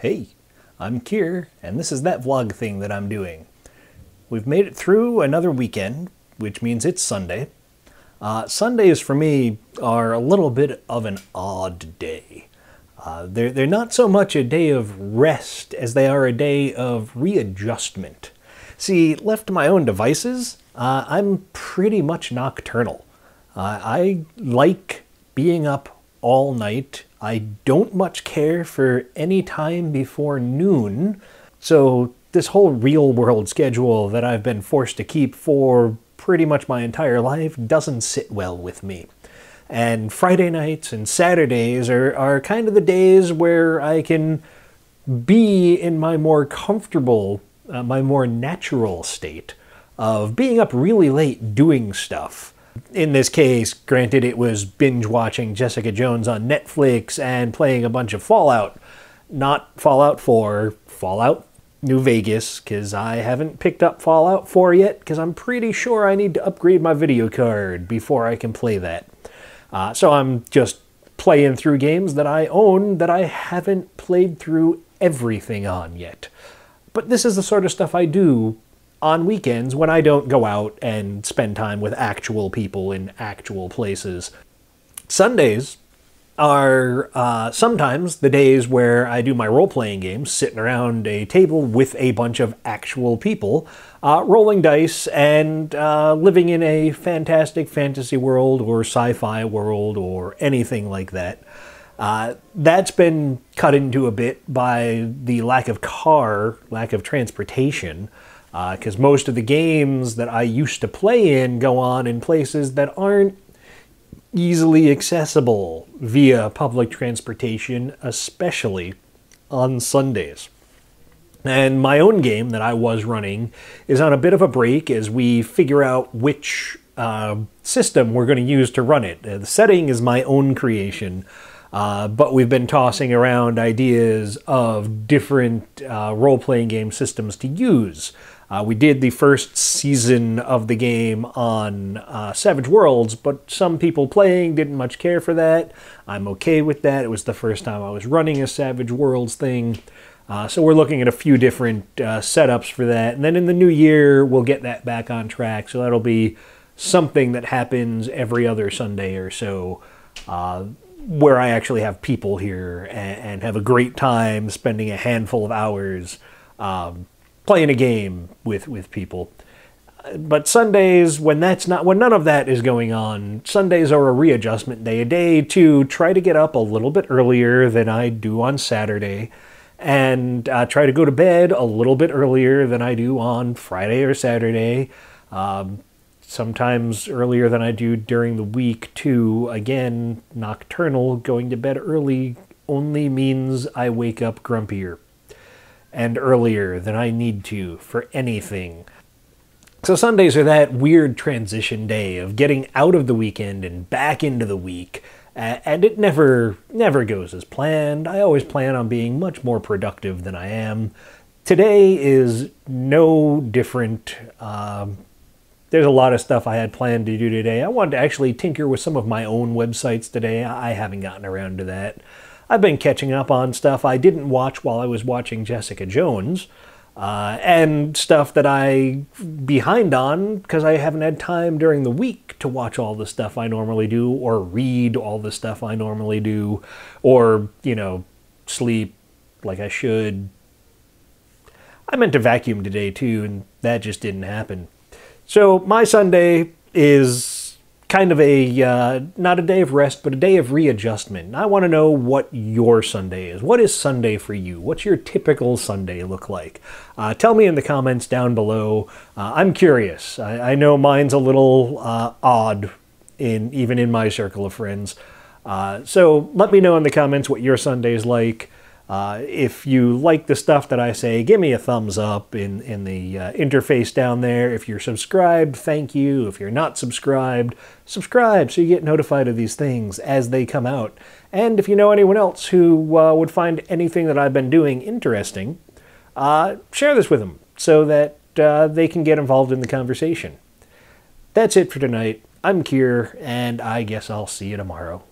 Hey, I'm Kier, and this is that vlog thing that I'm doing. We've made it through another weekend, which means it's Sunday. Uh, Sundays for me are a little bit of an odd day. Uh, they're, they're not so much a day of rest as they are a day of readjustment. See, left to my own devices, uh, I'm pretty much nocturnal. Uh, I like being up all night. I don't much care for any time before noon, so this whole real world schedule that I've been forced to keep for pretty much my entire life doesn't sit well with me. And Friday nights and Saturdays are, are kind of the days where I can be in my more comfortable, uh, my more natural state of being up really late doing stuff in this case, granted, it was binge watching Jessica Jones on Netflix and playing a bunch of Fallout. Not Fallout 4, Fallout New Vegas, because I haven't picked up Fallout 4 yet, because I'm pretty sure I need to upgrade my video card before I can play that. Uh, so I'm just playing through games that I own that I haven't played through everything on yet. But this is the sort of stuff I do on weekends when I don't go out and spend time with actual people in actual places. Sundays are uh, sometimes the days where I do my role playing games, sitting around a table with a bunch of actual people, uh, rolling dice and uh, living in a fantastic fantasy world or sci fi world or anything like that. Uh, that's been cut into a bit by the lack of car, lack of transportation because uh, most of the games that I used to play in go on in places that aren't easily accessible via public transportation, especially on Sundays. And my own game that I was running is on a bit of a break as we figure out which uh, system we're going to use to run it. Uh, the setting is my own creation, uh, but we've been tossing around ideas of different uh, role playing game systems to use. Uh, we did the first season of the game on uh, Savage Worlds, but some people playing didn't much care for that. I'm okay with that. It was the first time I was running a Savage Worlds thing. Uh, so we're looking at a few different uh, setups for that. And then in the new year, we'll get that back on track. So that'll be something that happens every other Sunday or so uh, where I actually have people here and, and, have a great time spending a handful of hours um, playing a game with with people. But Sundays, when that's not when none of that is going on, Sundays are a readjustment day, a day to try to get up a little bit earlier than I do on Saturday, and uh, try to go to bed a little bit earlier than I do on Friday or Saturday. Um, sometimes earlier than I do during the week too. Again, nocturnal, going to bed early only means I wake up grumpier and earlier than I need to for anything. So Sundays are that weird transition day of getting out of the weekend and back into the week. and it never never goes as planned. I always plan on being much more productive than I am. Today is no different. Um, there's a lot of stuff I had planned to do today. I wanted to actually tinker with some of my own websites today. I haven't gotten around to that. I've been catching up on stuff I didn't watch while I was watching Jessica Jones, uh, and stuff that I behind on because I haven't had time during the week to watch all the stuff I normally do, or read all the stuff I normally do, or you know, sleep like I should. I meant to vacuum today too, and that just didn't happen. So my Sunday is kind of a uh, not a day of rest, but a day of readjustment. I want to know what your Sunday is. What is Sunday for you? What's your typical Sunday look like? Uh, tell me in the comments down below. Uh, I'm curious. I, I, know mine's a little uh, odd in even in my circle of friends. Uh, so let me know in the comments what your Sunday is like. Uh, if you like the stuff that I say, give me a thumbs up in, in the uh, interface down there. If you're subscribed, thank you. If you're not subscribed, subscribe so you get notified of these things as they come out. And if you know anyone else who uh, would find anything that I've been doing interesting, uh, share this with them so that uh, they can get involved in the conversation. That's it for tonight. I'm Kier, and I guess I'll see you tomorrow.